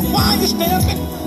Why are you standing?